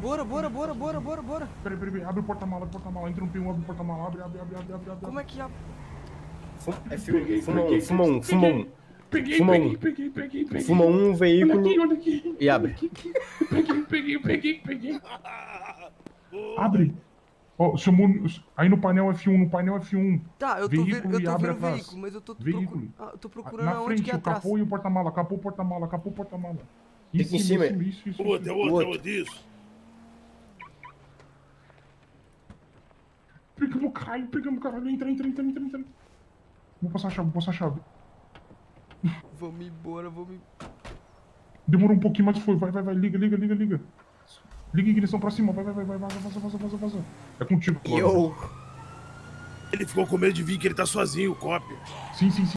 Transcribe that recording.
Bora, bora, bora, bora, bora, bora. Peraí, peraí, peraí. Abre o porta-mala, o porta-mala. Entra no P1, abre o porta-mala. Abre, abre, abre, abre, abre, abre. Como é que abre? Fuma, é Peguei, fuma, peguei, um, fuma um, fuma um. Peguei, Fuma peguei, um. peguei, peguei, peguei. Fuma um Olha veículo aqui, olha aqui. e abre. Peguei, peguei, peguei, peguei. Abre. Ó, chamou. Aí no painel F1, no painel F1. Tá, eu tô vendo, Veículo eu e tô abre vendo o veículo, mas eu tô Veículo. procurando. Ah, eu tô procurando Na frente, que é o atrás. capô e o porta-mala. Capô, porta-mala, capô, porta-mala. Fica em cima. Isso, isso, isso. Outro, é isso. outro, é Outro. isso. Pegamos, caralho, pegamos, caralho. Entra, entra, entra, entra, entra. Vou passar a chave, vou passar a chave. Vamos embora, vamos. Demorou um pouquinho, mas foi. Vai, vai, vai. Liga, liga, liga, liga. Liga a ignição pra cima. Vai, vai, vai, vai. Vaza, vaza, vaza, vaza, vaza. É contigo. Yo! Ele ficou com medo de vir que ele tá sozinho, o cópia. Sim, sim, sim.